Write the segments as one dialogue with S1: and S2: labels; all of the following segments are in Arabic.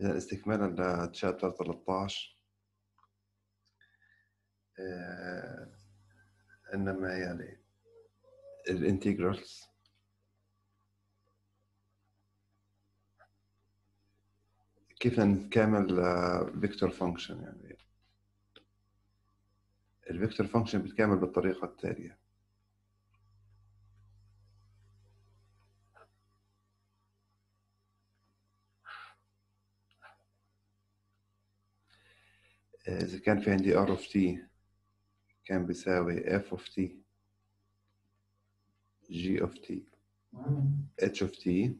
S1: إذا استكمالا ل chapter 13 آه، إنما يعني ال integrals كيف نكمل vector function يعني؟ ال vector function بتكمل بالطريقة التالية. إذا كان في عندي R of t كان بيساوي F of t G of t H of t.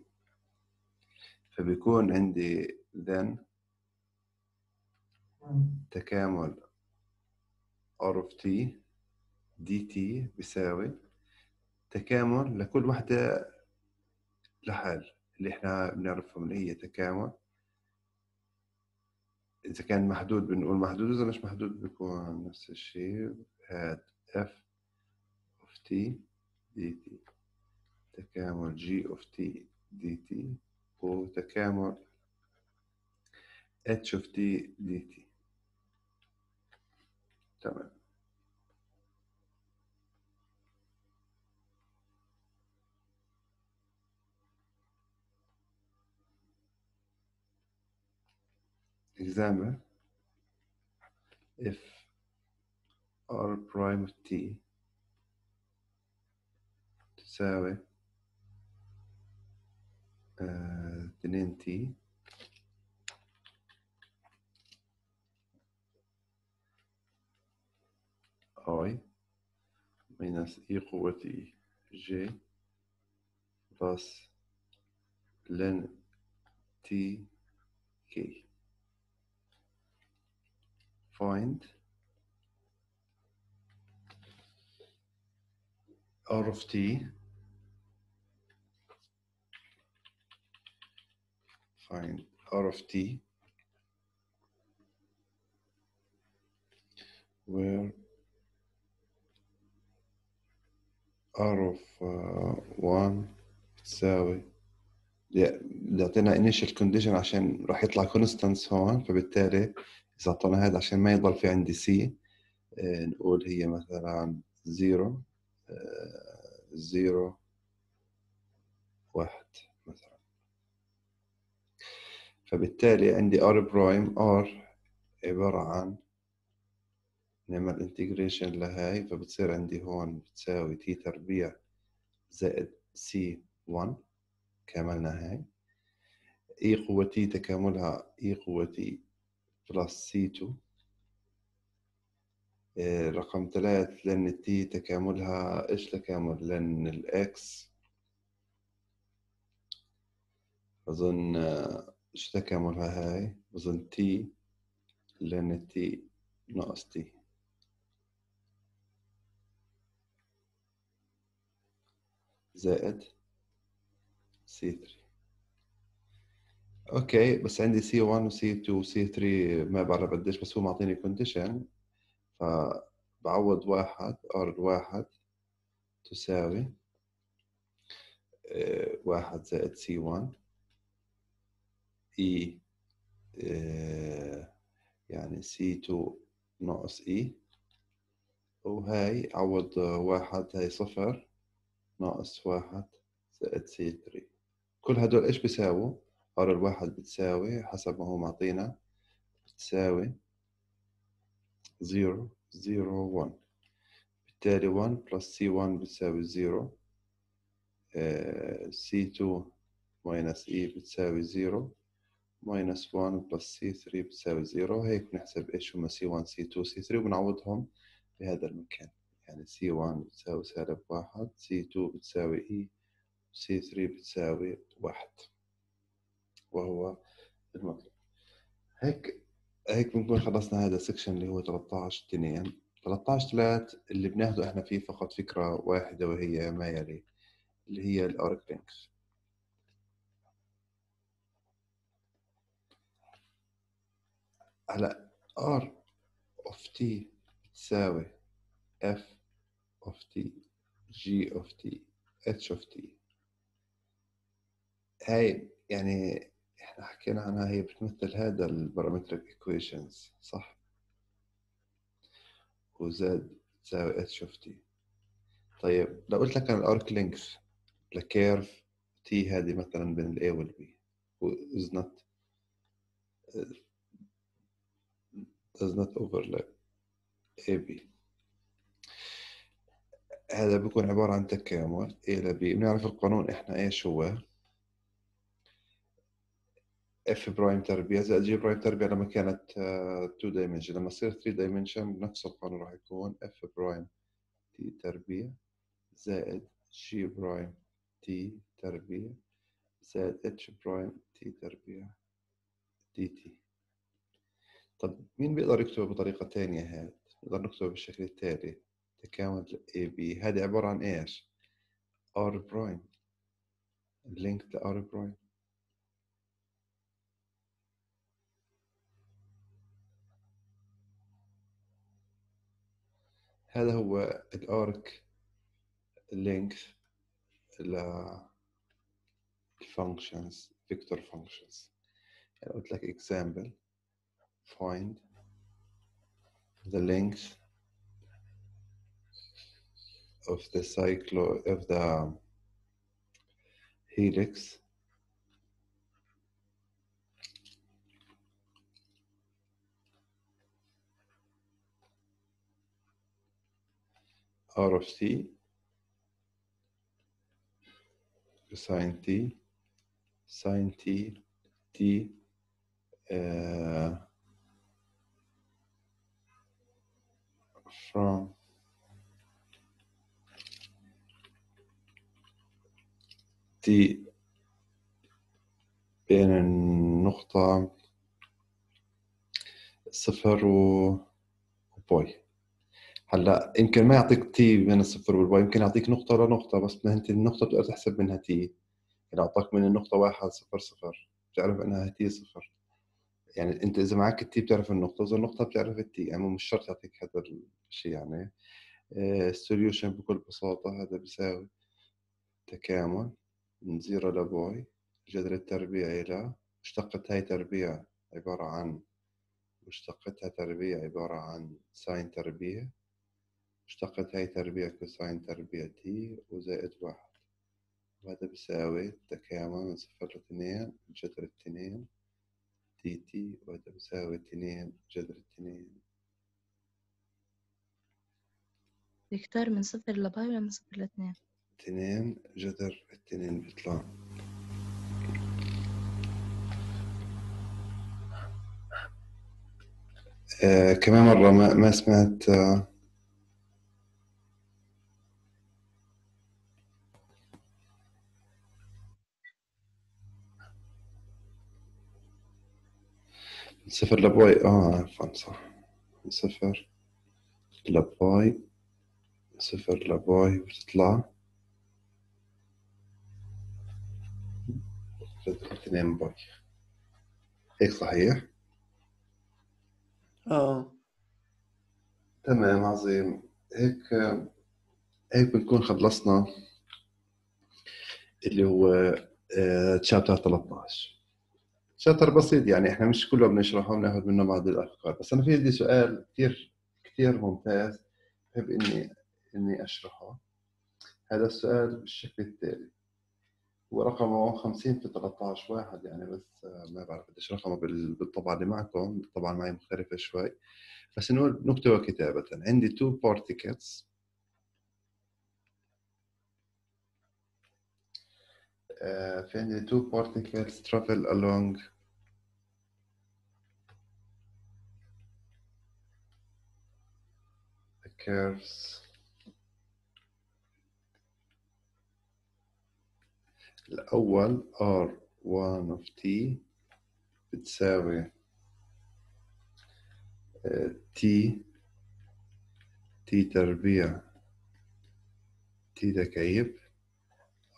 S1: فبيكون عندي then تكامل R of t dt بيساوي تكامل لكل وحدة لحال اللي إحنا بنعرفهم اللي هي تكامل إذا كان محدود بنقول محدود إذا مش محدود بيكون نفس الشيء. هاد f of t dt تكامل g of t dt وتكامل h of t dt تمام. Example if r prime of t تساوي اثنين تي i minus e قوة e j plus ln t k find r of t find r of t where r of uh, 1 تساوي بدي اعطينا initial condition عشان راح يطلع constants هون فبالتالي إذا أعطونا هذا عشان ما يضل في عندي C نقول هي مثلا zero zero واحد مثلا. فبالتالي عندي r prime r عبارة عن نعمل integration لهاي فبتصير عندي هون بتساوي t تربيع زائد C 1 كملنا هاي. e قوة t تكاملها e قوة t plus C 2 رقم ثلاث ln ال t تكاملها إيش تكامل ln ال x أظن إيش تكاملها هاي. أظن t ln ال t ناقص t زائد C 3 okay بس عندي سي 1 وسي 2 وسي 3 ما بعرف قديش بس هو معطيني condition فبعوض واحد r واحد تساوي آه، واحد زائد C 1 اي يعني سي 2 ناقص اي وهاي عوض واحد هاي صفر ناقص واحد زائد C 3 كل هدول إيش بيساووا؟ r الواحد بتساوي حسب ما هو معطينا بتساوي zero zero one بالتالي one plus C one بتساوي zero. C two minus e بتساوي zero. minus 1 plus C 3 بتساوي zero. هيك بنحسب إيش هما C 1 سي 2 سي 3 وبنعوضهم بهذا المكان. يعني سي 1 بتساوي سالب واحد سي 2 بتساوي اي سي 3 بتساوي واحد. وهو المطلوب هيك هيك بنكون خلصنا هذا ال section اللي هو 13 2 13 3 اللي بناخده إحنا فيه فقط فكرة واحدة وهي ما يلي اللي هي ال arc length هلا R of t تساوي F of t G of t H of t. هاي يعني إحنا حكينا عنها هي بتمثل هذا ال parametric equations صح؟ و z تساوي h of t طيب لو قلت لك ال arc length ل curve t هذه مثلا بين ال a وال b is not does not overlap AB هذا بيكون عبارة عن تكامل A إلى B. بنعرف القانون إحنا إيش هو؟ F prime تربيع زائد G prime تربيع لما كانت 2 uh, dimension. لما تصير 3 dimension نفس القانون راح يكون F prime T تربيع زائد G prime T تربيع زائد H prime T تربيع dt طب مين بيقدر يكتبه بطريقة تانية هاد؟ نقدر نكتبه بالشكل التالي. تكامل AB هذه عبارة عن إيش؟ R prime length R prime هذا هو الارك لينك ل functions vector functions يعني قلت لك example find the length of the cyclo of the helix R of t sine t sine t t uh, from تي بين النقطة صفر و pi هلأ يمكن ما يعطيك t بين الصفر وال pi يمكن يعطيك نقطة لنقطة بس ما انت النقطة بتقدر تحسب منها t يعني أعطاك من النقطة واحد صفر صفر بتعرف إنها t صفر. يعني أنت إذا معك ال t بتعرف النقطة واذا النقطة بتعرف ال t يعني مش شرط يعطيك هذا الشيء يعني. ال solution آه، بكل بساطة هذا بيساوي تكامل من zero ل pi جذر التربيع إلى مشتقة هاي تربيع عبارة عن مشتقتها تربيع عبارة عن sine تربيع. مشتقة هاي تربيع cosine تربيع t وزائد واحد. وهذا بيساوي تكامل من صفر لاثنين جذر اثنين. t t وهذا بيساوي اثنين جذر اثنين.
S2: يختار من صفر ل pi ولا من صفر لاثنين؟
S1: اثنين؟ جذر اثنين بيطلع آه كمان مرة ما, ما سمعت آه صفر لباي. آه عفوا صح. صفر لباي. صفر لباي بتطلع اثنين باي. هيك صحيح؟
S3: آه.
S1: تمام عظيم. هيك هيك بنكون خلصنا اللي هو تشابتر 13 شابتر بسيط يعني إحنا مش كله بنشرحه بناخذ منه بعض الأفكار. بس أنا في عندي سؤال كثير كثير ممتاز بحب إني إني أشرحه. هذا السؤال بالشكل التالي. هو رقمه 50 في 13 واحد يعني بس ما بعرف قديش رقمه بالطبعة اللي معكم. طبعا معي مختلفة شوي. بس انه نكتبه كتابة. عندي two particles uh, في عندي two particles travel along the curves الأول R1 of T بتساوي T T تربيع T تكعيب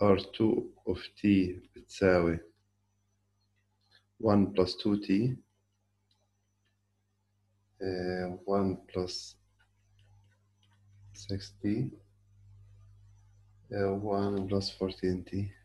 S1: R2 of T بتساوي 1 plus 2T 1 plus 6T 1 plus 14T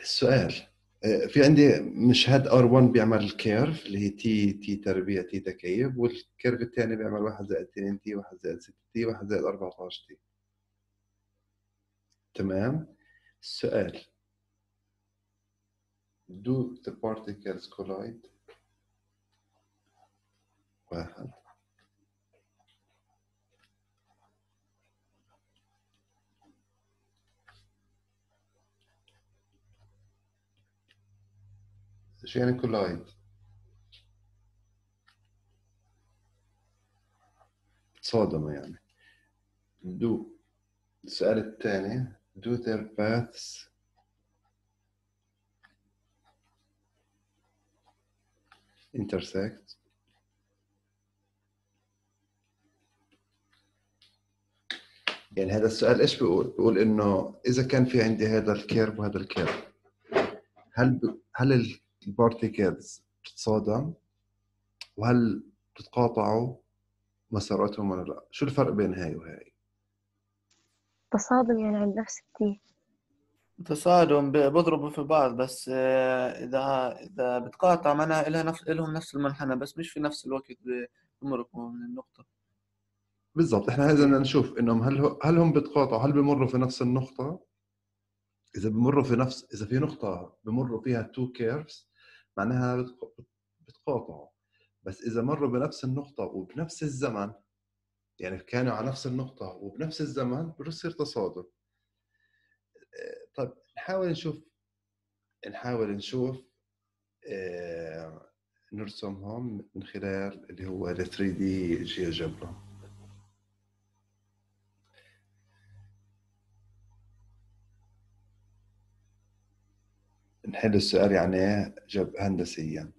S1: السؤال آه، في عندي مش هاد r1 بيعمل ال curve اللي هي t t تربيع t تكعيب وال curve الثاني بيعمل 1 زائد 2 t 1 زائد 6 t 1 زائد 14 t تمام؟ السؤال. Do the particles collide? واحد. إيش يعني كولايد؟ تصادموا يعني do السؤال الثاني do their paths intersect يعني هذا السؤال إيش بيقول؟ بيقول إنه إذا كان في عندي هذا ال curve وهذا ال curve هل ب... هل ال particles بتتصادم وهل بتتقاطعوا مساراتهم ولا لا؟ شو الفرق بين هاي وهاي؟
S2: تصادم يعني عند نفس ال
S3: t تصادم بضربوا في بعض بس آه، إذا إذا بتقاطع معناها إلها نفس إلهم نفس المنحنى بس مش في نفس الوقت بمرقوا من النقطة
S1: بالضبط إحنا لازم بدنا نشوف إنهم هل هو- هل هم بيتقاطعوا هل بمروا في نفس النقطة؟ إذا بمروا في نفس إذا في نقطة بمروا فيها two curves معناها بتق- بتقاطعوا بس إذا مروا بنفس النقطة وبنفس الزمن يعني كانوا على نفس النقطة وبنفس الزمن بصير تصادم. آه، طيب نحاول نشوف نحاول نشوف آه، نرسمهم من خلال اللي هو ال 3 دي جيوجبرا نحل السؤال يعني جب هندسيا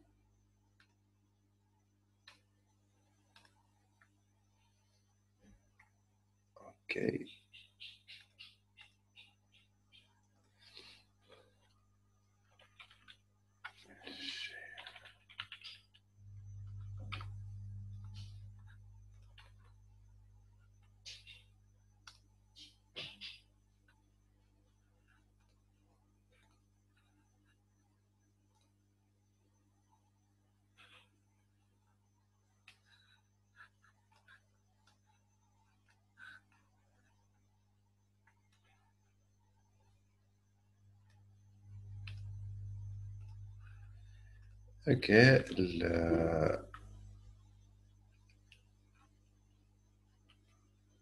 S1: أوكي. okay ال-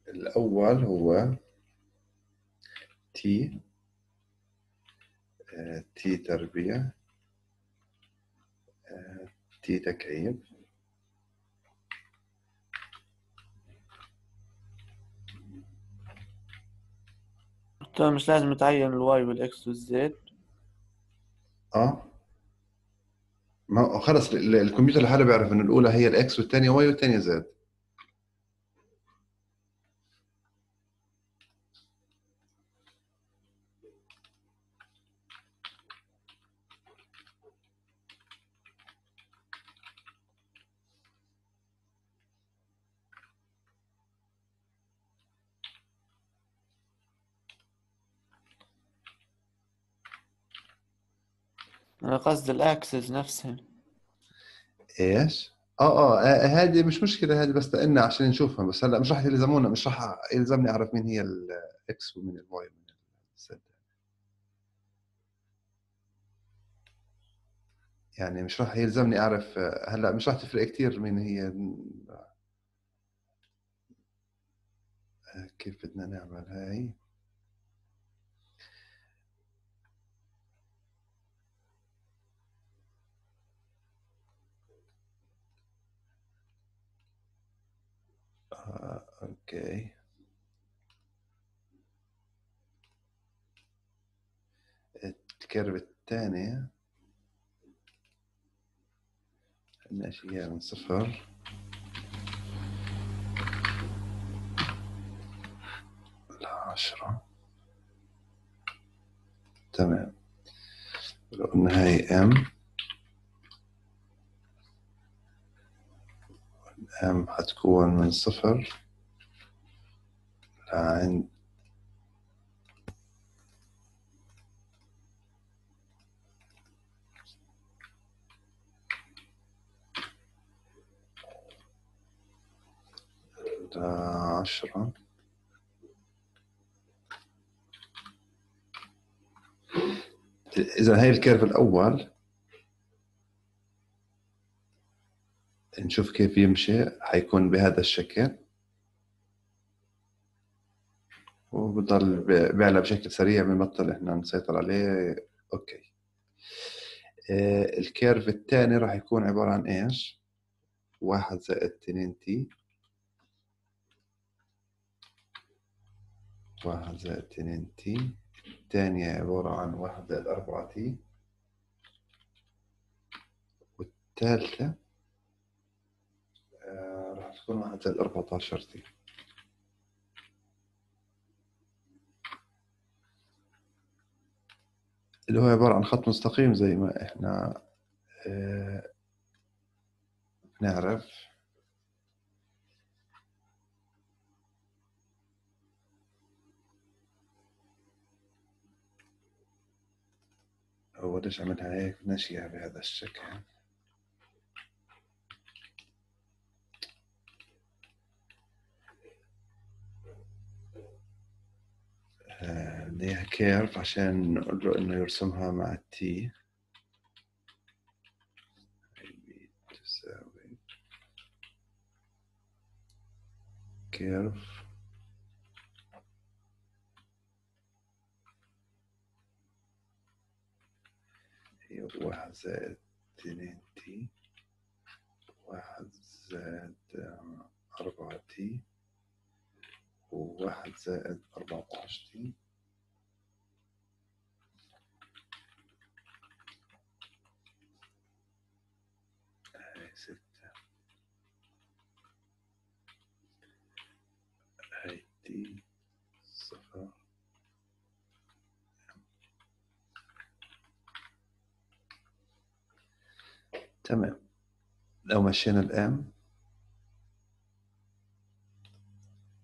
S1: الأول هو t t آه، t تكعيب
S3: طيب مش لازم تعين الواي والإكس والزد
S1: آه. ما خلص ال- ال- الكمبيوتر لحاله بيعرف إن الأولى هي ال x والثانيه y والثانيه z
S3: أنا قصدي ال axes نفسها.
S1: إيش؟ آه آه آه، هذه مش مشكلة هذه بس لنا عشان نشوفها بس هلأ مش راح يلزمونا مش راح يلزمني أعرف مين هي الاكس ومين الواي ومين الزد يعني مش راح يلزمني أعرف آه، هلأ مش راح تفرق كثير مين هي آه، كيف بدنا نعمل هاي؟ آه، okay ال curve الثاني. ماشي هي من صفر. لعشرة تمام. لو قلنا هاي m m حتكون من صفر. لعند عشرة. إذا هاي الكيرف الأول نشوف كيف يمشي حيكون بهذا الشكل. وبضل بيعلى بشكل سريع بنبطل إحنا نسيطر عليه. okay. آه، ال curve الثاني راح يكون عبارة عن إيش؟ واحد زائد اتنين t واحد زائد اتنين t الثانية عبارة عن واحد زائد أربعة t والثالثة تكون واحد زائد أربعتاشر تي اللي هو عبارة عن خط مستقيم زي ما إحنا آه، نعرف. هو ليش عملها هيك ناشئة بهذا الشكل. ليها كيرف عشان نقول له إنه يرسمها مع التي. تساوي كيرف هي واحد زائد اثنين t واحد زائد أربعة t وواحد زائد أربعة عشر t هاي ستة هاي t صفر تمام. لو مشينا ال m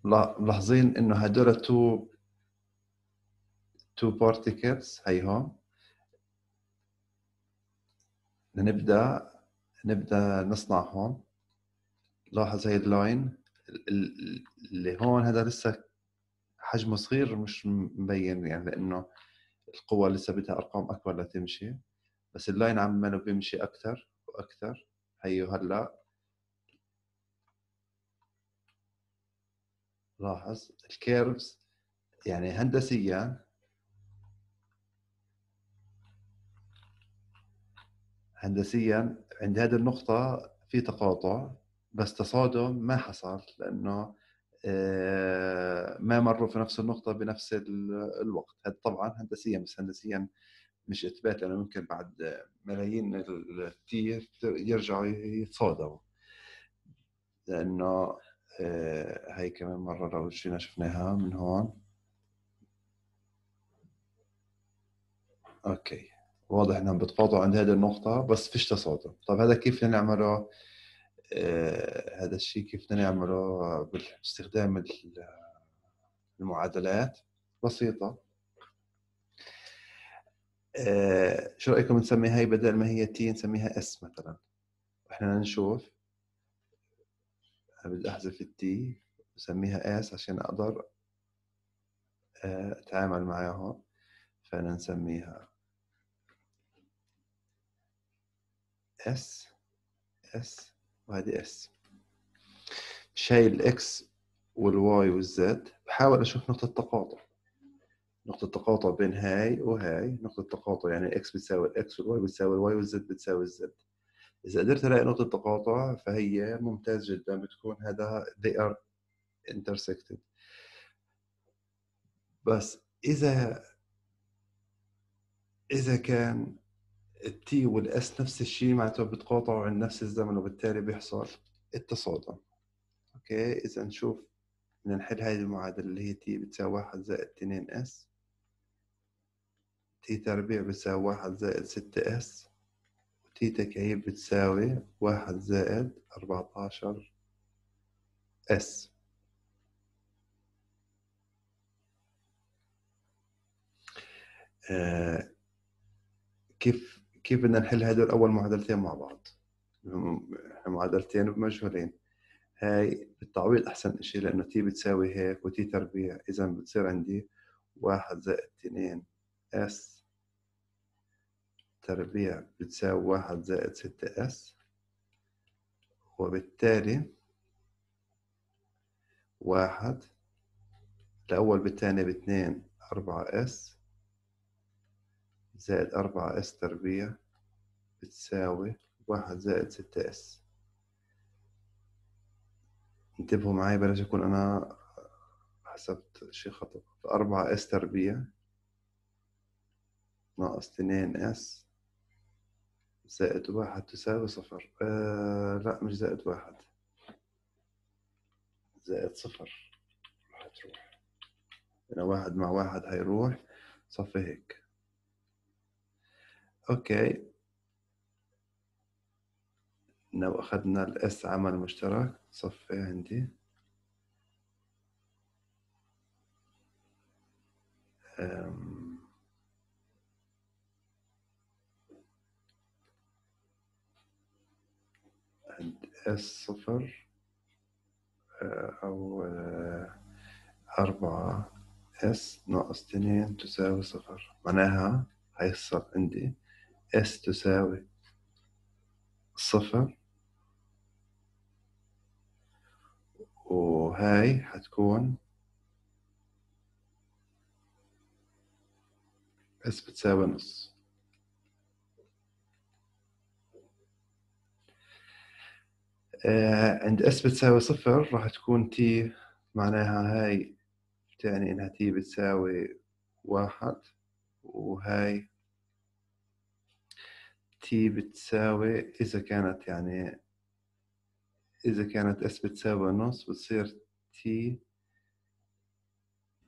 S1: ملاحظين انه هدول two two particles هي هون. نبدأ نبدأ نصنع هون. لاحظ هي ال line اللي هون هذا لسه حجمه صغير مش مبين يعني لأنه القوة لسه بدها أرقام أكبر لتمشي بس ال line عماله بيمشي أكثر وأكثر هيو هلا لاحظ ال curves يعني هندسيا. هندسيا عند هذه النقطة في تقاطع. بس تصادم ما حصل لأنه آه، ما مروا في نفس النقطة بنفس الوقت. هذا طبعا هندسيا بس هندسيا مش إثبات لأنه ممكن بعد ملايين التي يرجعوا يتصادموا. لأنه آه، هاي كمان مرة لو جينا شفناها من هون. أوكي. واضح إنهم بتقاطعوا عند هذه النقطة بس فيش تصادم. طب هذا كيف نعمله؟ هذا الشيء كيف نعمله باستخدام المعادلات بسيطة. آه شو رأيكم نسمي هاي بدل ما هي t نسميها s مثلا؟ إحنا نشوف بدي أحذف ال t بسميها s عشان أقدر آه، أتعامل معاها فأنا نسميها s s وهذه s شايل الاكس والواي والزد بحاول أشوف نقطة تقاطع. نقطة تقاطع بين هاي وهاي. نقطة تقاطع يعني الاكس بتساوي الاكس والواي بتساوي الواي والزد بتساوي الزد إذا قدرت ألاقي نقطة تقاطع فهي ممتاز جدا بتكون هذا they are intersected. بس إذا إذا كان ال t وال s نفس الشيء معناته بتقاطعوا عند نفس الزمن وبالتالي بيحصل التصادم. Okay? إذا نشوف بدنا نحل هذه المعادلة اللي هي t بتساوي واحد زائد اثنين s t تربيع بتساوي واحد زائد ستة s t تكعيب بتساوي واحد زائد أربعتاشر s آه كيف كيف بدنا نحل هدول أول معادلتين مع بعض؟ معادلتين بمجهولين. هاي بالتعويض أحسن إشي لأنه t بتساوي هيك و t تربيع. إذا بتصير عندي واحد زائد اثنين s. تربيع بتساوي واحد زائد ستة s. وبالتالي واحد. الأول بالثاني باثنين أربعة s. زائد أربعة s تربيع. بتساوي واحد زائد ستة s. انتبهوا معي بلاش يكون أنا حسبت شيء خطأ. أربعة s تربيع ناقص اثنين s زائد واحد تساوي صفر. آه لا مش زائد واحد. زائد صفر. راح تروح. هنا واحد مع واحد هيروح. صفي هيك. أوكي. لو أخذنا الإس عمل مشترك صفي عندي. عند s صفر آه، أو آه، أربعة. s ناقص اثنين تساوي صفر. معناها هيصير عندي s تساوي صفر. وهاي حتكون s بتساوي نص. آه، عند s بتساوي صفر راح تكون t معناها هاي تعني إنها t بتساوي واحد وهاي t بتساوي إذا كانت يعني إذا كانت s بتساوي نص بتصير t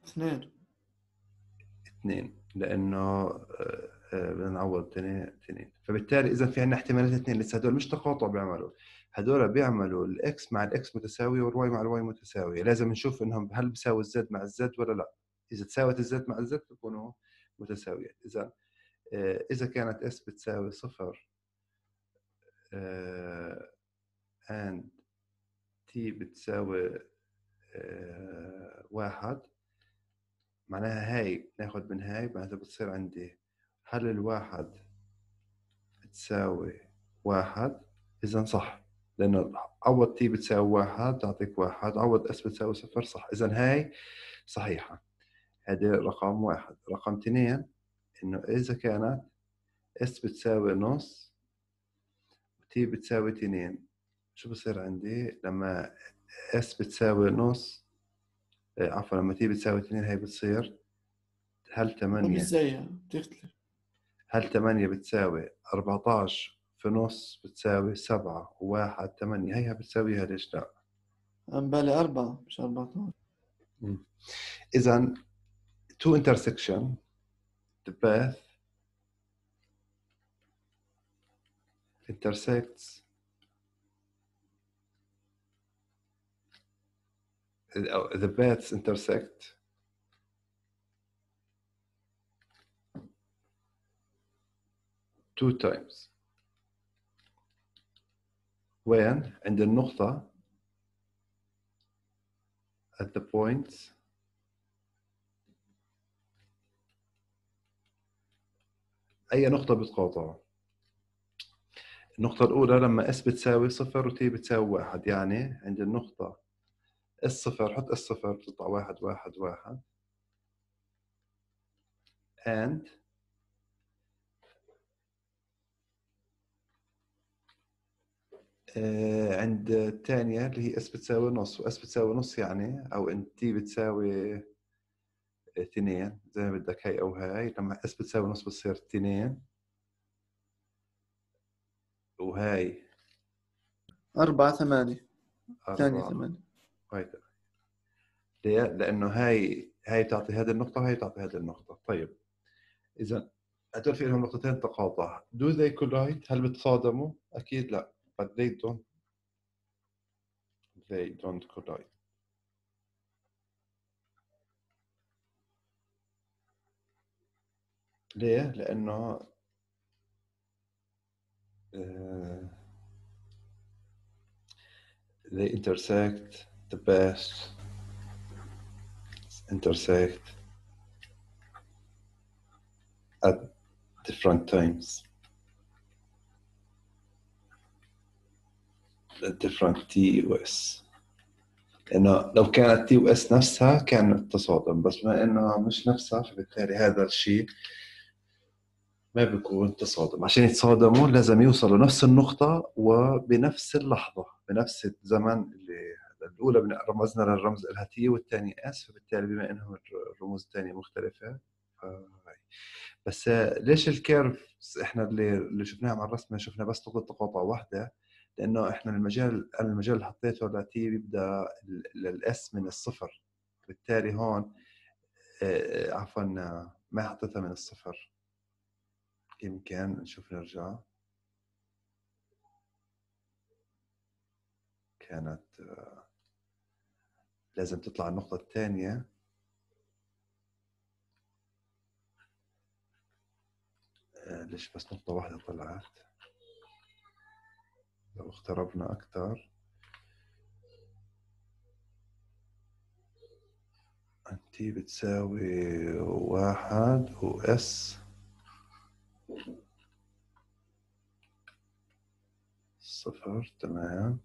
S3: اثنين.
S1: اثنين لأنه آه، آه، بدنا نعوض اثنين اثنين فبالتالي إذا في عندنا احتمالات اثنين لسه هدول مش تقاطع بيعملوا. هدول بيعملوا الاكس مع الاكس متساوية والواي مع الواي متساوية. لازم نشوف إنهم هل بيساوي الزد مع الزد ولا لا. إذا تساوت الزد مع الزد بيكونوا متساويات إذا آه، إذا كانت s بتساوي صفر and t بتساوي واحد. معناها هاي ناخد من هاي معناتها بتصير عندي. هل الواحد بتساوي واحد؟ إذا صح. لأنه عوض t بتساوي واحد تعطيك واحد. عوض s بتساوي صفر صح. إذا هاي صحيحة. هذه رقم واحد. رقم اثنين إنه إذا كانت s بتساوي نص و t بتساوي اثنين. شو بصير عندي؟ لما s بتساوي نص إيه، عفوا لما t بتساوي اثنين هي بتصير هل
S3: مش
S1: ثمانية
S3: زيها بتختلف
S1: هل 8 بتساوي 14 في نص بتساوي 7 وواحد 8 هيها بتساويها ليش لا؟
S3: عم بالي أربعة مش 14
S1: إذا to intersection the path intersects the paths intersect. Two times when عند النقطة at the points أي نقطة بتقاطعه النقطة الأولى لما اس بتساوي صفر وتي بتساوي واحد يعني عند النقطة s صفر حط s صفر بتطلع واحد واحد واحد. And آه، عند الثانية اللي هي s بتساوي نص و s بتساوي نص يعني أو إن t بتساوي اثنين زي ما بدك هاي أو هاي. لما s بتساوي نص بتصير اثنين. وهاي.
S3: أربعة ثمانية. ثانية ثمانية.
S1: هاي ثمانية. ليه؟ لأنه هاي هاي تعطي هذه النقطة وهي تعطي هذه النقطة طيب إذا هدول في لهم نقطتين تقاطع do they collide هل بتصادموا؟ أكيد لا but they don't they don't collide ليه؟ لأنه آه، they intersect the best intersect at different times. At different TOS إنه لو كانت تي اس نفسها كان تصادم بس بما إنه مش نفسها فبالتالي هذا الشيء ما بيكون تصادم. عشان يتصادموا لازم يوصلوا نفس النقطة وبنفس اللحظة بنفس الزمن اللي الأولى رمزنا للرمز لها t والثانية s فبالتالي بما إنهم الرموز الثانية مختلفة بس ليش ال curve؟ إحنا اللي اللي شفناها مع الرسمة شفنا بس نقطة تقاطع واحدة لأنه إحنا المجال المجال اللي حطيته ل t بيبدأ ال s من الصفر. بالتالي هون آه، عفوا ما حطيتها من الصفر. يمكن نشوف نرجع. كانت آه، لازم تطلع النقطة الثانية. آه، ليش بس نقطة واحدة طلعت؟ لو اقتربنا أكثر تي بتساوي واحد و اس صفر تمام.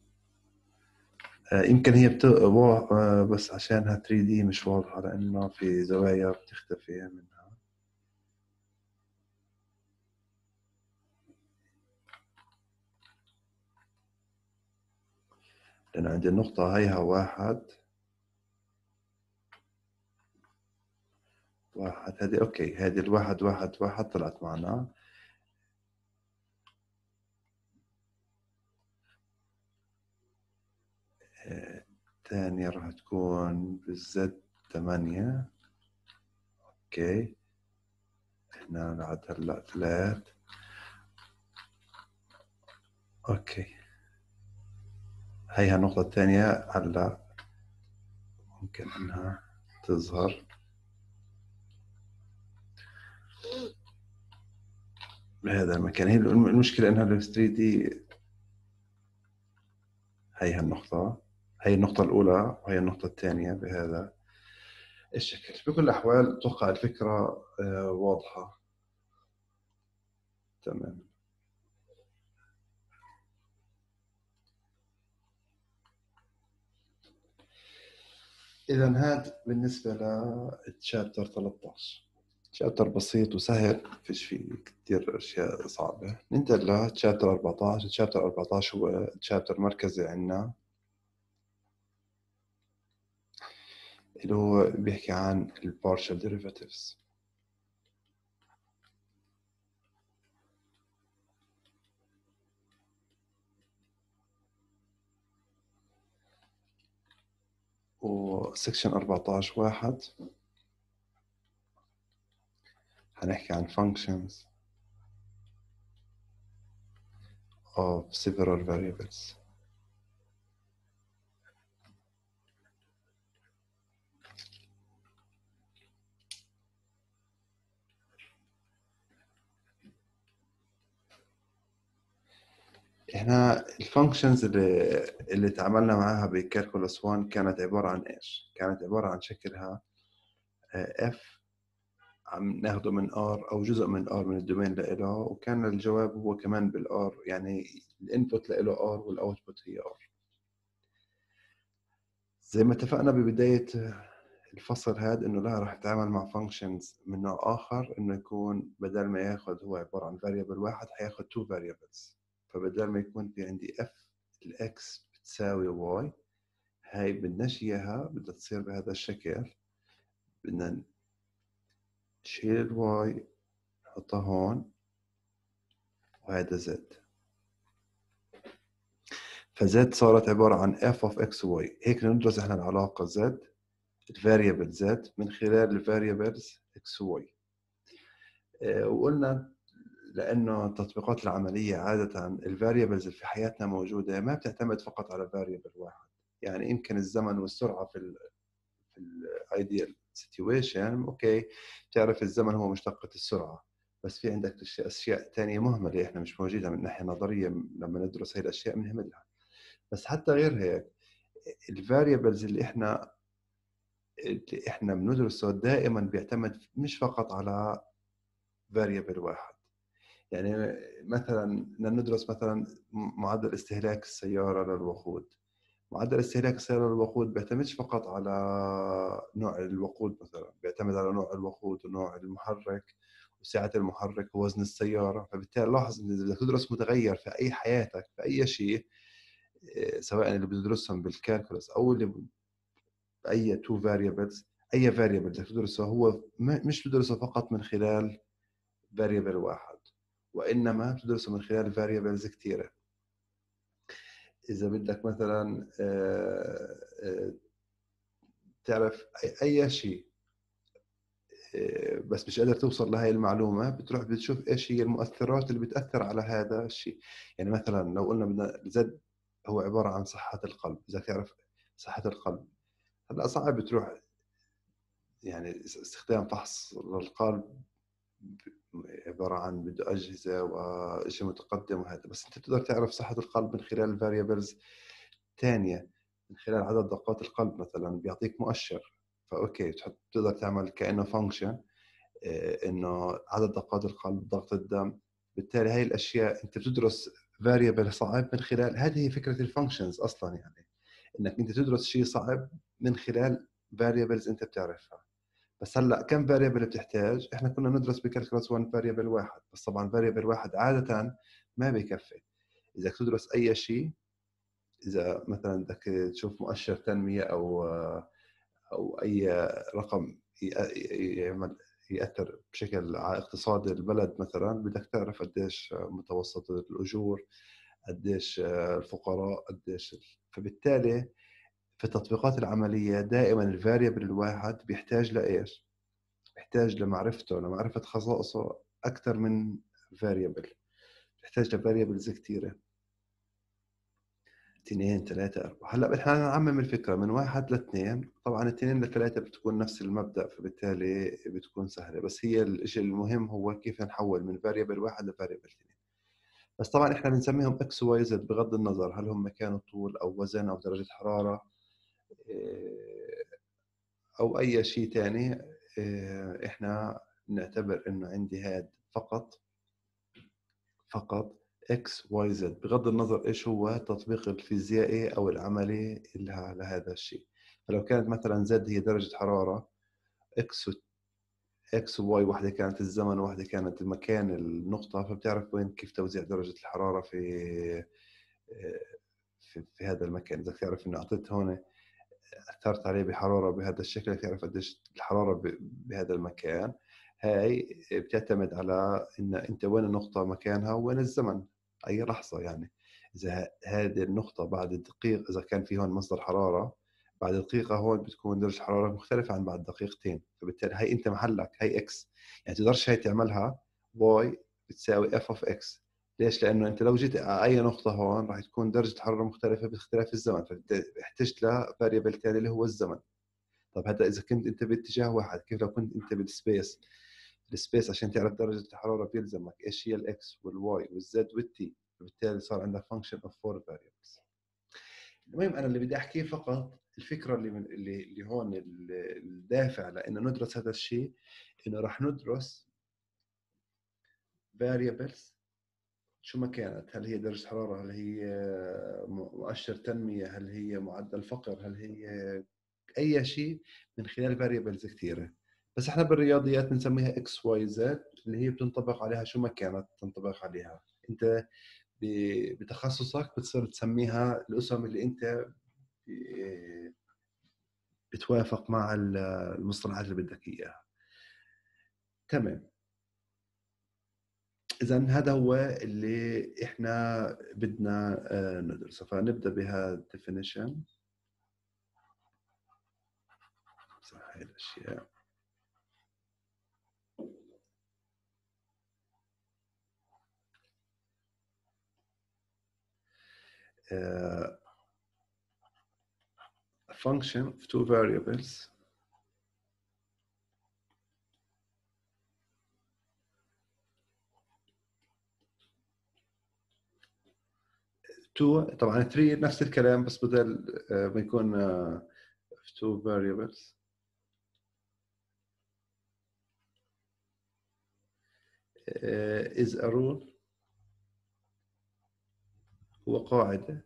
S1: يمكن هي بت... آه، بس عشانها 3 دي مش واضحة لأنه في زوايا بتختفي منها. لأن عندي النقطة هيها واحد. واحد هذه okay هذه الواحد واحد واحد طلعت معنا. الثانية راح تكون بال z ثمانية. Okay. هنا بعد هلا ثلاث. أوكي. هي النقطة الثانية. هلا ممكن إنها تظهر. بهذا المكان. هي المشكلة إنها ال 3 دي. هي النقطة. هي النقطة الأولى وهي النقطة الثانية بهذا الشكل. بكل الأحوال أتوقع الفكرة آه، واضحة. تمام. إذا هذا بالنسبة للتشابتر 13 تشابتر بسيط وسهل فيش فيه كثير أشياء صعبة. ننتقل لتشابتر 14 تشابتر 14 هو تشابتر مركزي عندنا. اللي هو بيحكي عن البارشل derivatives وسكشن 14 واحد هنحكي عن functions of several variables هنا ال functions اللي اللي تعاملنا معاها ب calculus 1 كانت عبارة عن إيش؟ كانت عبارة عن شكلها f عم ناخده من R أو جزء من R من ال domain لإله وكان الجواب هو كمان بال R يعني ال input لإله R وال output هي R زي ما اتفقنا ببداية الفصل هذا إنه لا راح يتعامل مع functions من نوع آخر إنه يكون بدل ما ياخذ هو عبارة عن variable واحد حياخذ two variables فبدل ما يكون في عندي f ال x بتساوي y هاي بدناش إياها بدها تصير بهذا الشكل. بدنا نشيل ال y نحطها هون وهذا زد فزد صارت عبارة عن f of x y. هيك ندرس إحنا العلاقة z ال variable z من خلال ال variables x y. آه، وقلنا لأنه التطبيقات العملية عادة ال variables في حياتنا موجودة ما بتعتمد فقط على variable واحد. يعني يمكن الزمن والسرعة في في ال ideal situation okay تعرف الزمن هو مشتقة السرعة. بس في عندك أشياء ثانية مهملة إحنا مش موجودة من ناحية نظرية لما ندرس هاي الأشياء بنهملها. بس حتى غير هيك ال variables اللي إحنا اللي إحنا بندرسه دائما بيعتمد مش فقط على فاريبل واحد. يعني مثلا ندرس مثلا معدل استهلاك السيارة للوقود. معدل استهلاك السيارة للوقود بيعتمدش فقط على نوع الوقود مثلا بيعتمد على نوع الوقود ونوع المحرك وسعة المحرك ووزن السيارة. فبالتالي لاحظ إن إذا تدرس متغير في أي حياتك في أي شيء إيه، سواء اللي بتدرسهم بال calculus أو اللي by two variables أي variable بدك تدرسه هو مش بتدرسه فقط من خلال variable واحد. وإنما بتدرسه من خلال variables كثيره إذا بدك مثلا آه، آه، تعرف اي شيء آه، بس مش قادر توصل لهي المعلومة بتروح بتشوف إيش هي المؤثرات اللي بتأثر على هذا الشيء. يعني مثلا لو قلنا بدنا z هو عبارة عن صحة القلب. إذا تعرف صحة القلب هلأ صعب تروح يعني استخدام فحص للقلب عبارة عن بده أجهزة وشيء متقدم وهذا. بس أنت تقدر تعرف صحة القلب من خلال variables ثانية من خلال عدد دقات القلب مثلا بيعطيك مؤشر. ف okay تقدر تعمل كأنه function آه، إنه عدد دقات القلب ضغط الدم. بالتالي هاي الأشياء أنت بتدرس variable صعب من خلال هذه هي فكرة ال functions أصلا يعني. إنك أنت تدرس شيء صعب من خلال variables أنت بتعرفها. بس هلأ كم variable بتحتاج؟ إحنا كنا ندرس ب calculus 1 variable واحد بس طبعا variable واحد عادة ما بيكفي إذا تدرس أي شيء إذا مثلا بدك تشوف مؤشر تنمية أو أو أي رقم يعمل يأثر بشكل على اقتصاد البلد مثلا بدك تعرف قديش متوسط الأجور قديش الفقراء قديش فبالتالي في التطبيقات العملية دائما ال variable الواحد بيحتاج لإيش؟ بيحتاج لمعرفته لمعرفة خصائصه أكثر من variable بيحتاج ل variables كثيرة اثنين ثلاثة أربعة. هلأ إحنا نعمم الفكرة من واحد لاثنين. طبعا اثنين لثلاثة بتكون نفس المبدأ فبالتالي بتكون سهلة. بس هي الشيء المهم هو كيف نحول من variable واحد ل variable اثنين. بس طبعا إحنا بنسميهم إكس واي z بغض النظر هل هم مكان طول أو وزن أو درجة حرارة. أو أي شيء ثاني آه، إحنا نعتبر إنه عندي هاد فقط فقط x واي زد بغض النظر إيش هو التطبيق الفيزيائي أو العملي لهذا الشيء. فلو كانت مثلا زد هي درجة حرارة إكس x و y واحدة كانت الزمن وواحده كانت مكان النقطة فبتعرف وين كيف توزيع درجة الحرارة في آه، في, في هذا المكان. إذا تعرف إنه أعطيت هون اثرت عليه بحرارة بهذا الشكل تعرف قديش الحرارة بهذا المكان. هاي بتعتمد على إن أنت وين النقطة مكانها وين الزمن أي لحظة يعني. إذا هذه النقطة بعد دقيقه إذا كان في هون مصدر حرارة بعد دقيقه هون بتكون درجة حراره مختلفة عن بعد دقيقتين. فبالتالي هي أنت محلك هي x يعني تقدرش هي تعملها y بتساوي f of x ليش؟ لأنه أنت لو جيت أي نقطة هون راح تكون درجة حرارة مختلفة باختلاف الزمن فاحتجت ل variable ثاني اللي هو الزمن. طب هذا إذا كنت أنت باتجاه واحد كيف لو كنت أنت بال space ال space عشان تعرف درجة الحرارة بيلزمك إيش هي الاكس والواي والزد والتي فبالتالي صار عندك function of four variables المهم أنا اللي بدي أحكيه فقط الفكرة اللي من اللي اللي هون الدافع لإنه ندرس هذا الشيء إنه راح ندرس variables شو ما كانت؟ هل هي درجة حرارة؟ هل هي مؤشر تنمية؟ هل هي معدل فقر؟ هل هي أي شيء من خلال variables كثيرة. بس إحنا بالرياضيات بنسميها إكس واي زد اللي هي بتنطبق عليها شو ما كانت تنطبق عليها. أنت بتخصصك بتصير تسميها الأسم اللي أنت بتوافق مع المصطلحات اللي بدك إياها. تمام. إذا هذا هو اللي إحنا بدنا آه، ندرسه. فنبدأ بها definition. صح هاي الاشياء Uh, function of two variables. 2 طبعا 3 نفس الكلام بس بدل آه، ما يكون آه، 2 variables. آه، is a rule. هو قاعدة.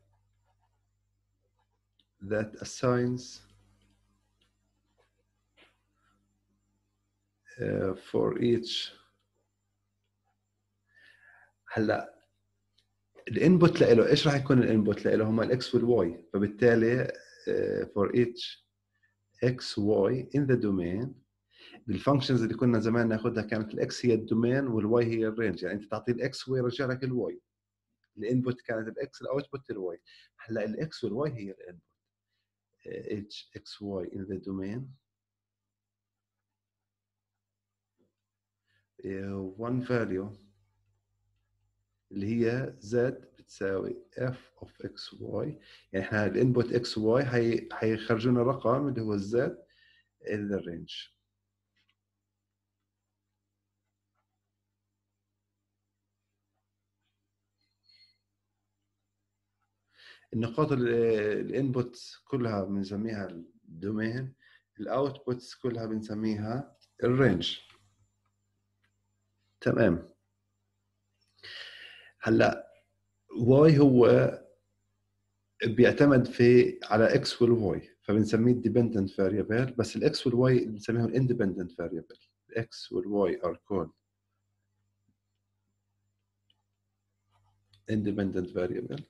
S1: that assigns for each. هلا ال input له إيش راح يكون ال input له هم ال x وال y. فبالتالي for each x y in the domain بال functions اللي كنا زمان ناخذها كانت الاكس هي الدومين والواي هي الرينج يعني أنت تعطي الاكس ويرجع لك الواي الإنبوت كانت الاكس الاوتبوت الواي هلأ ال x وال y هي ال input x y in the domain. uh, one value. اللي هي z بتساوي f of x y. يعني إحنا ال input x y حيخرجوا لنا رقم اللي هو z range. النقاط ال input كلها بنسميها ال domain ال outputs كلها بنسميها ال range تمام. هلأ y هو بيعتمد في على x وال y فبنسميه dependent variable بس ال x وال y بنسميهم independent variable. ال x وال y are called independent variable.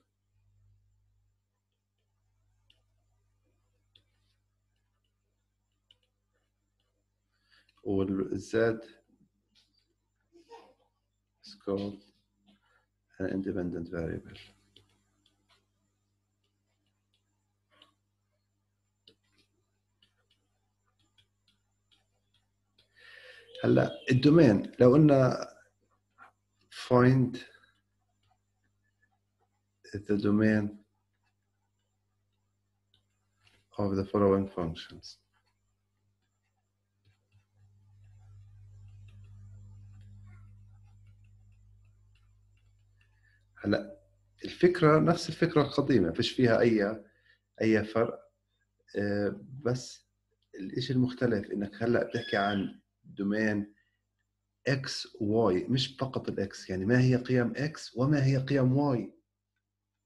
S1: والزاد is called an independent variable هلا الدومين لو قلنا find the domain of the following functions هلا الفكرة نفس الفكرة القديمة فيش فيها أي أي فرق. آه، بس الشيء المختلف إنك هلأ بتحكي عن دومين إكس واي مش فقط الاكس يعني ما هي قيم x وما هي قيم y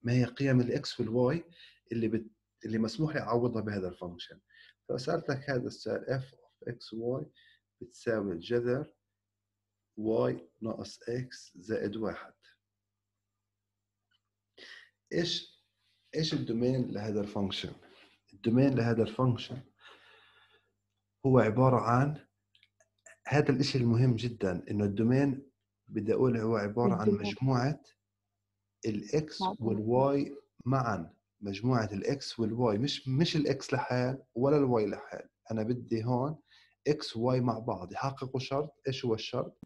S1: ما هي قيم ال x وال y اللي بت... اللي مسموح لي أعوضها بهذا ال function فسألتك هذا السؤال f of x y بتساوي الجذر y ناقص x زائد واحد. إيش إيش الدومين لهذا الفانكشن الدومين لهذا الفانكشن هو عبارة عن هذا الشيء المهم جدا إنه ال domain بدي أقول هو عبارة عن. مجموعة ال
S2: x. وال
S1: y معا. مجموعة ال x وال y مش مش ال x لحال ولا ال y لحال. أنا بدي هون x y مع بعض. يحققوا شرط. إيش هو الشرط؟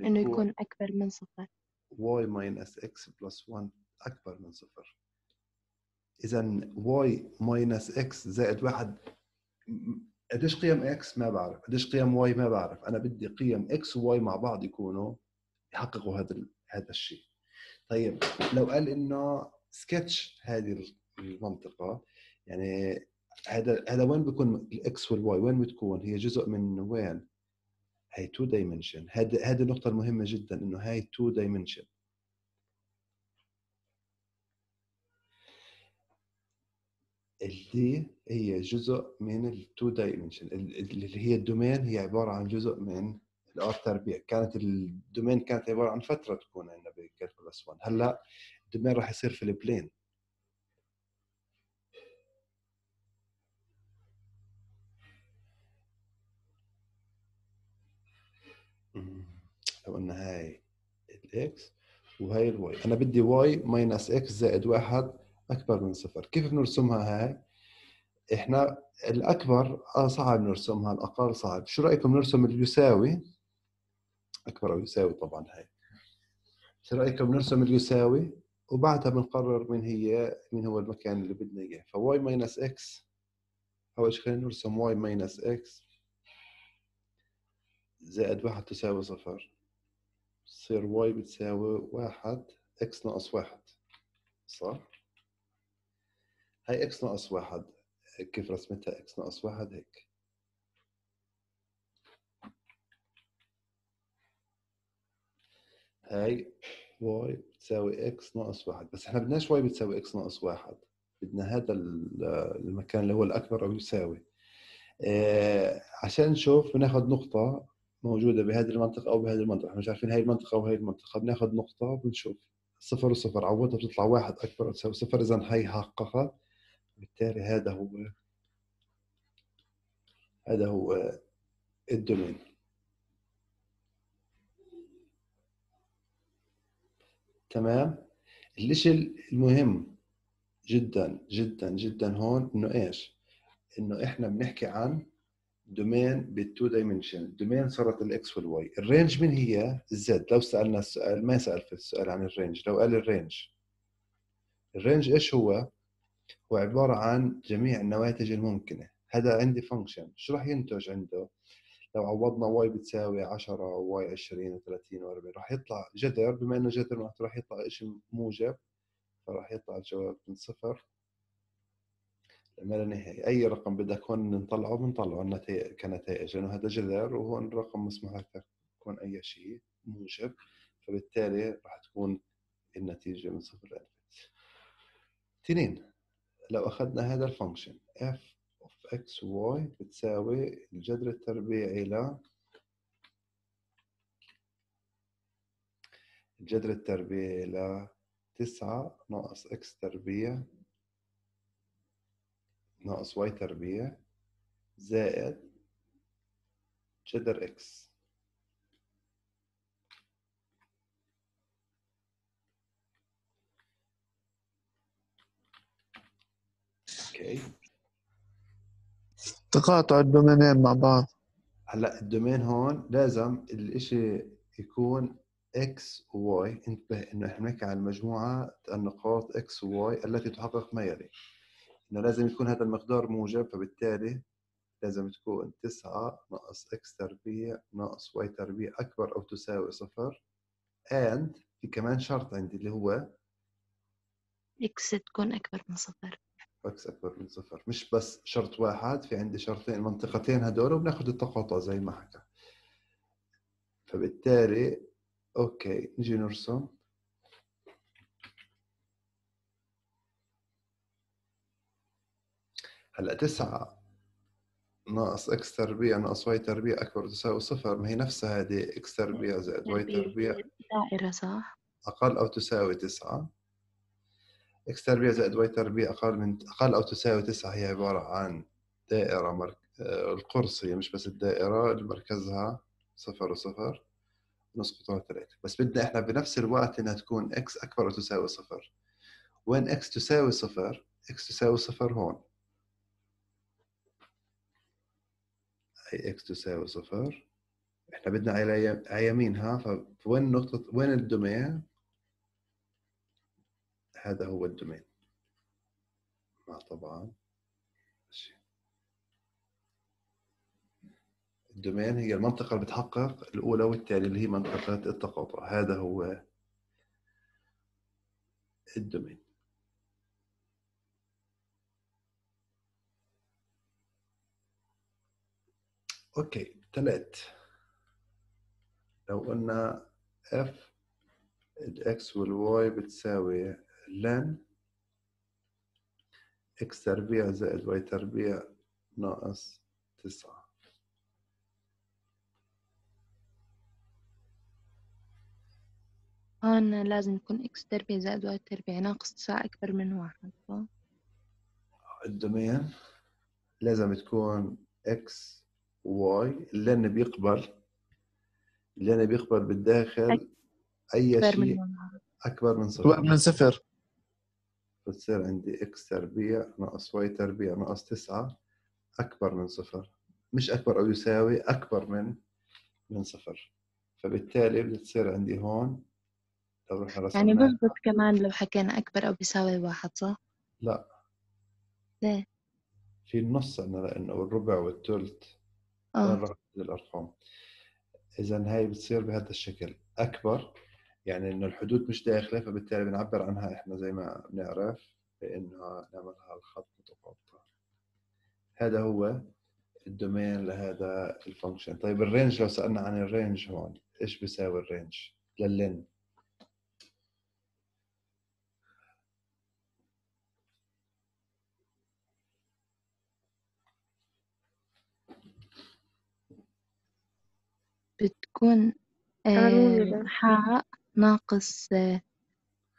S2: إنه يكون أكبر من صفر.
S1: Y minus x plus 1 أكبر من صفر. إذا y minus x زائد واحد قديش قيم x ما بعرف. قديش قيم y ما بعرف. أنا بدي قيم x و y مع بعض يكونوا يحققوا هذا هذا الشيء. طيب لو قال إنه سكتش هذه المنطقة يعني هذا هذا وين بيكون ال x وال y وين بتكون؟ هي جزء من وين؟ هي 2 dimension هذه هذه النقطة المهمة جدا إنه هاي 2 dimension اللي هي جزء من ال 2 dimension اللي هي ال domain هي عبارة عن جزء من ال R تربيع كانت ال domain كانت عبارة عن فترة تكون عندنا ب calculus 1 هلأ ال domain راح يصير في ال plane. لو قلنا هاي ال x وهاي ال y أنا بدي y minus x زائد واحد أكبر من صفر. كيف بنرسمها هاي؟ إحنا الأكبر آه صعب نرسمها الأقل صعب. شو رأيكم نرسم اللي يساوي أكبر أو يساوي طبعا هاي. شو رأيكم نرسم اللي يساوي وبعدها بنقرر مين هي مين هو المكان اللي بدنا إياه. ف y minus x أول شيء خلينا نرسم y minus x زائد واحد تساوي صفر. تصير y بتساوي واحد x ناقص واحد. صح؟ هاي إكس ناقص واحد. كيف رسمتها إكس ناقص واحد؟ هيك. هاي y بتساوي x ناقص واحد. بس إحنا بدناش y بتساوي x ناقص واحد. بدنا هذا ال- المكان اللي هو الأكبر أو يساوي. آه، عشان نشوف بناخذ نقطة موجودة بهذه المنطقة أو بهذه المنطقة، إحنا مش عارفين هاي المنطقة أو هاي المنطقة، بناخذ نقطة بنشوف. صفر وصفر. عوضها بتطلع واحد أكبر أو تساوي صفر، إذا هي حققت بالتالي هذا هو هذا هو الدومين. تمام؟ الشيء المهم جدا جدا جدا هون إنه إيش؟ إنه إحنا بنحكي عن domain بال two dimension ال domain صارت ال x وال y ال range من هي؟ ال z لو سألنا السؤال ما سأل في السؤال عن ال range لو قال ال range ال range إيش هو؟ هو عبارة عن جميع النواتج الممكنة. هذا عندي function شو راح ينتج عنده؟ لو عوضنا y بتساوي 10 y 20 و30 و40 راح يطلع جذر. بما إنه جذر معناته راح يطلع شيء موجب فراح يطلع الجواب من صفر. ما لا نهاية أي رقم بدك هون نطلعه بنطلعه كنتائج. لأنه هذا جذر وهون الرقم مسموح لك تكون أي شيء موجب. فبالتالي راح تكون النتيجة من صفر لألف اثنين. لو أخذنا هذا الفانكشن f of x y بتساوي الجذر التربيعي ل الجذر التربيعي ل تسعة ناقص x تربيع ناقص y تربيع زائد جذر x. أوكي
S3: تقاطع ال domainين مع بعض.
S1: هلأ ال domain هون لازم الإشي يكون x و y. انتبه إنه إحنا بنحكي عن مجموعة النقاط x و y التي تحقق ما يلي. إنه لازم يكون هذا المقدار موجب فبالتالي لازم تكون 9 ناقص x تربيع ناقص y تربيع أكبر أو تساوي صفر. And في كمان شرط عندي اللي هو
S2: x تكون أكبر من صفر.
S1: x أكبر من صفر. مش بس شرط واحد في عندي شرطين منطقتين هدول وبناخذ التقاطع زي ما حكى. فبالتالي أوكي نجي نرسم. هلأ تسعة ناقص x تربيع ناقص y تربيع أكبر تساوي صفر. ما هي نفسها هذه x تربيع زائد y تربيع
S2: دائرة صح؟
S1: أقل أو تساوي تسعة. x تربيع زائد y تربيع أقل من أقل أو تساوي تسعة هي عبارة عن دائرة مرك... آه، القرص هي مش بس الدائرة اللي مركزها صفر وصفر نص قطرها ثلاثة بس بدنا إحنا بنفس الوقت إنها تكون إكس أكبر أو تساوي صفر. وين إكس تساوي صفر؟ إكس تساوي صفر هون. هي إكس تساوي صفر. إحنا بدنا على يمينها فوين نقطة وين ال domain؟ هذا هو ال domain. مع طبعا. ال domain هي المنطقة اللي بتحقق الأولى والثانية اللي هي منطقة التقاطع. هذا هو ال domain. okay ثلاث لو قلنا f ال x وال y بتساوي ln x تربيع زائد y تربيع ناقص تسعة.
S2: هون لازم يكون x تربيع زائد y تربيع ناقص تسعة أكبر من واحد صح؟
S1: ال domain لازم تكون إكس واي لأن بيقبل لأن بيقبل بالداخل أي
S2: أكبر من
S1: شيء أكبر من
S3: أكبر
S1: صفر.
S3: من صفر.
S1: بتصير عندي إكس تربيع ناقص واي تربيع ناقص تسعة أكبر من صفر. مش أكبر أو يساوي أكبر من من صفر. فبالتالي بتصير عندي هون لو رحنا
S2: يعني بزبط كمان لو حكينا أكبر أو بيساوي واحد صح؟
S1: لا.
S2: ليه؟
S1: في النص عندنا لأنه الربع والثلث راحت الارقام إذا هاي بتصير بهذا الشكل. أكبر يعني إنه الحدود مش داخلة فبالتالي بنعبر عنها إحنا زي ما بنعرف بانها نعملها الخط متقاطع هذا هو ال domain لهذا ال function. طيب ال range لو سألنا عن ال range هون إيش بيساوي ال range؟
S2: لل
S4: ln.
S2: بتكون
S4: آه،.
S2: حاء ناقص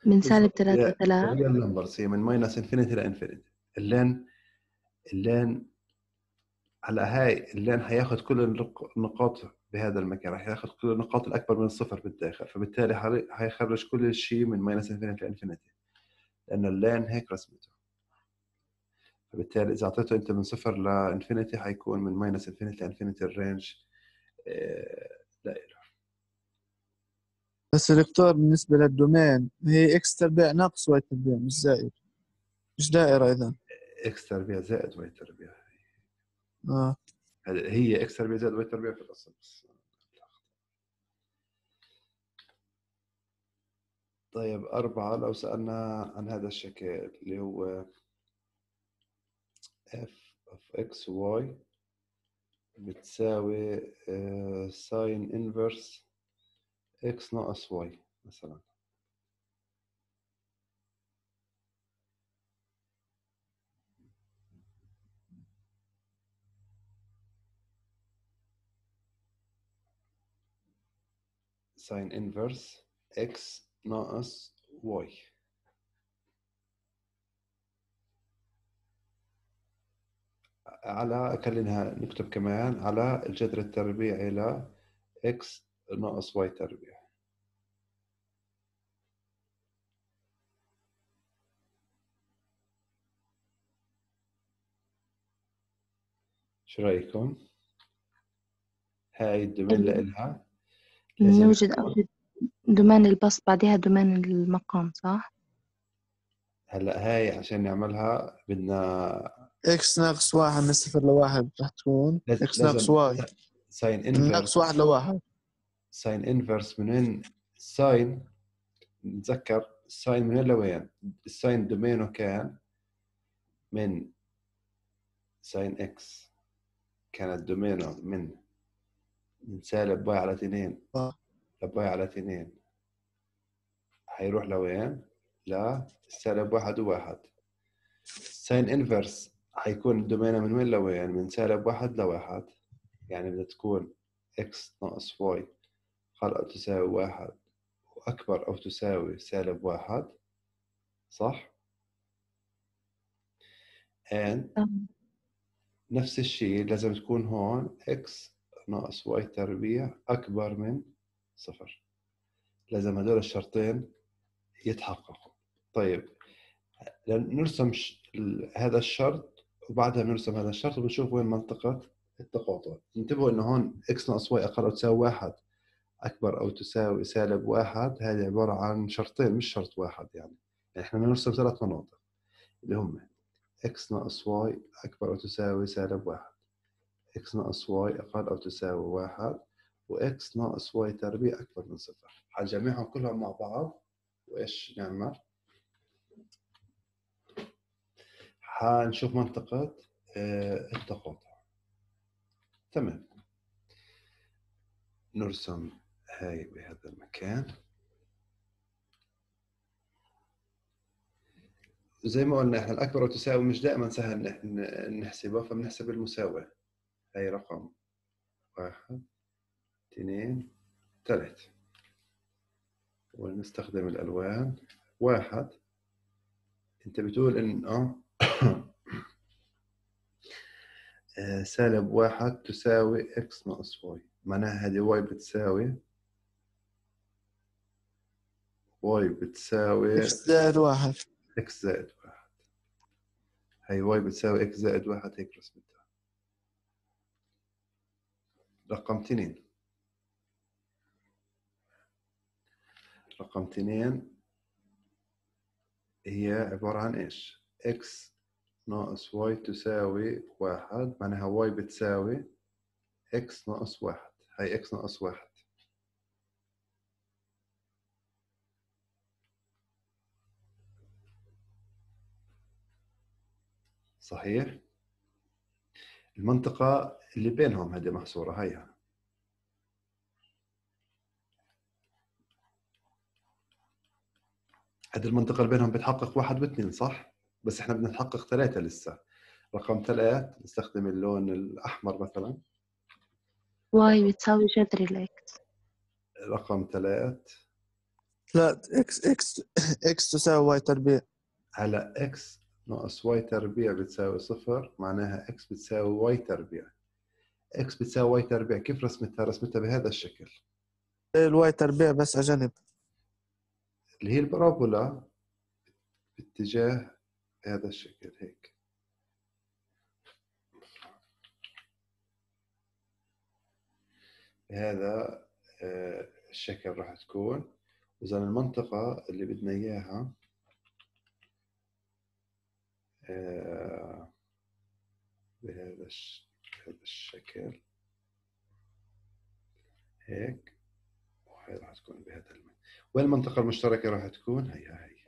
S2: من سالب ثلاثة آلاف
S1: ريال نمبرز هي من ماينس انفينيتي لانفينيتي اللين اللين هلا هاي اللين حياخذ كل النق- النقاط بهذا المكان راح ياخذ كل النقاط الأكبر من الصفر بالداخل فبالتالي حيخرج كل شيء من ماينس انفينيتي لانفينيتي لأن اللين هيك رسمته. فبالتالي إذا أعطيته أنت من صفر لانفينيتي حيكون من ماينس انفينيتي لانفينيتي الرينج دائرة
S5: بس دكتور بالنسبة لل domain هي x تربيع ناقص y تربيع مش زائد. مش دائرة إذا.
S1: x تربيع زائد y تربيع.
S5: آه.
S1: هذه- هي x تربيع زائد y تربيع في الأصل بس. طيب أربعة لو سألنا عن هذا الشكل اللي هو f of x y بتساوي ساين انفرس x ناقص y مثلا. ساين إنفرس x ناقص y على خلينا نكتب كمان على الجذر التربيعي ل x ناقص y تربيع شو رأيكم؟ هاي الدومين لإلها. لازم
S2: نوجد دومان البسط بعدها دومان المقام صح؟
S1: هلأ هاي عشان نعملها بدنا
S5: إكس ناقص واحد من صفر لواحد راح تكون إكس ناقص واي
S1: ساين انفرس
S5: ناقص واحد لواحد.
S1: ساين إنفرس من وين ساين نتذكر الساين من وين؟ لوين الساين دومينه كان من ساين إكس. كانت دومينه من من سالب باي على اثنين.
S5: آه.
S1: لباي على اثنين. حيروح لوين؟ لسالب واحد وواحد. sine inverse حيكون ال domain ه من وين لوين؟ من سالب واحد لواحد. يعني بدها تكون x ناقص y. أقل أو تساوي واحد وأكبر أو تساوي سالب واحد صح؟ and
S2: تمام.
S1: نفس الشيء لازم تكون هون x ناقص y تربيع أكبر من صفر لازم هدول الشرطين يتحققوا طيب نرسم ش... هذا الشرط وبعدها بنرسم هذا الشرط وبنشوف وين منطقة التقاطع انتبهوا إنه هون x ناقص y أقل أو تساوي واحد أكبر أو تساوي سالب واحد هذه عبارة عن شرطين مش شرط واحد يعني, يعني إحنا نرسم ثلاث مناطق. اللي هم x ناقص y أكبر أو تساوي سالب واحد. X ناقص y أقل أو تساوي واحد. و x ناقص y تربيع أكبر من صفر. حنجمعهم كلهم مع بعض. وإيش نعمل؟ حنشوف منطقة آه، التقاطع. تمام. نرسم هاي بهذا المكان. زي ما قلنا إحنا الأكبر وتساوي مش دائما سهل نح- ن- نحسبها فبنحسب المساواة هاي رقم واحد اثنين ثلاث ونستخدم الألوان. واحد. أنت بتقول إن آه. آه، سالب واحد تساوي إكس ناقص واي. معناها هذه واي بتساوي واي بتساوي
S5: إكس زائد واحد.
S1: إكس زائد واحد. هي y بتساوي x زائد واحد هيك رسمتها رقم اثنين. رقم اثنين هي عبارة عن إيش؟ إكس ناقص واي تساوي واحد. معناها واي بتساوي إكس ناقص واحد. هي إكس ناقص واحد. صحيح؟ المنطقة اللي بينهم هذه محصورة هيها هذه المنطقة اللي بينهم بتحقق واحد واثنين صح؟ بس إحنا بدنا نحقق ثلاثة لسه. رقم ثلاث نستخدم اللون الأحمر مثلا.
S2: y بتساوي جذر ال x
S1: رقم ثلاث.
S5: لا إكس إكس إكس تساوي واي تربيع.
S1: هلا إكس ناقص واي تربيع بتساوي صفر معناها إكس بتساوي واي تربيع. إكس بتساوي واي تربيع كيف رسمتها؟ رسمتها بهذا الشكل.
S5: ال y تربيع بس على جنب.
S1: اللي هي ال parabola باتجاه هذا الشكل هيك. بهذا آه، الشكل راح تكون. إذا المنطقة اللي بدنا إياها آه، بهذا بهذا الشكل. هيك. وهي راح تكون بهذا المنطقة المشتركة راح تكون هي هي.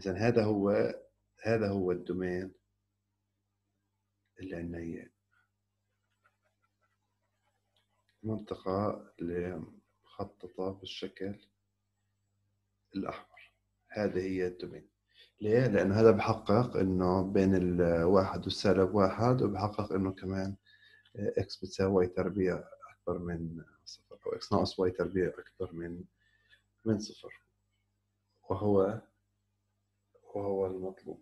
S1: إذا هذا هو هذا هو الدومين اللي عندنا إياه. المنطقة اللي مخططة بالشكل الأحمر. هذه هي ال domain. ليه؟ لأنه هذا بحقق إنه بين الواحد والسالب واحد وبحقق إنه كمان x بتساوي y تربيع أكبر من صفر أو x ناقص y تربيع أكبر من من صفر وهو وهو المطلوب